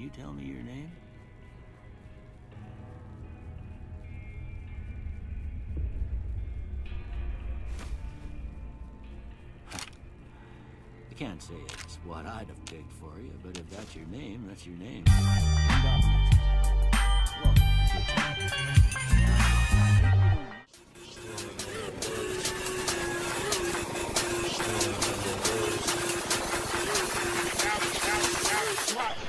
Can you tell me your name? I can't say it's what I'd have picked for you, but if that's your name, that's your name.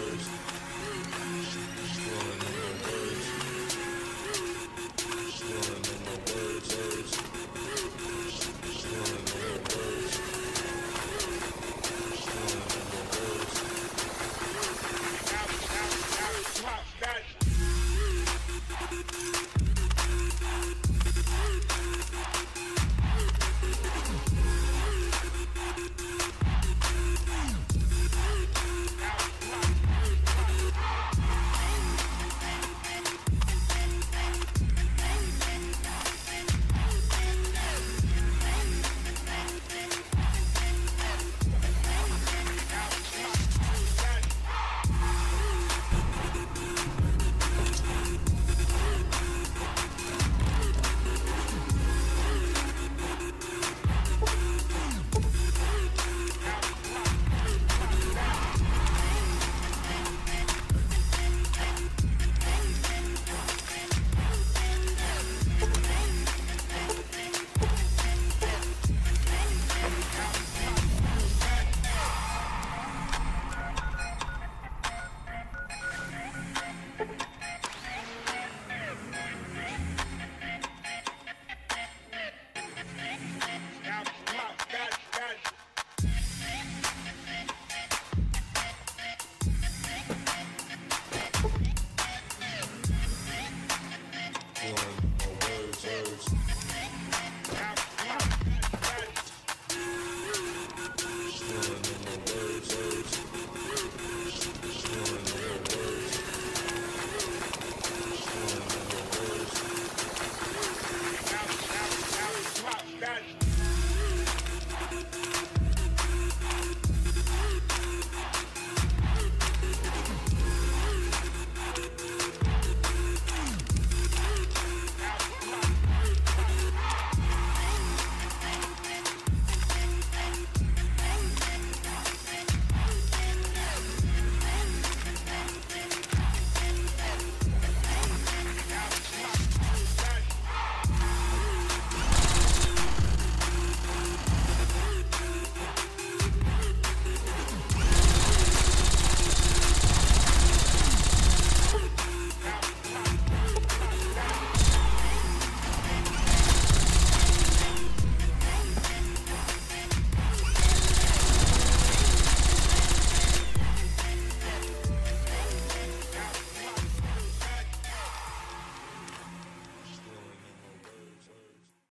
words, Out, out,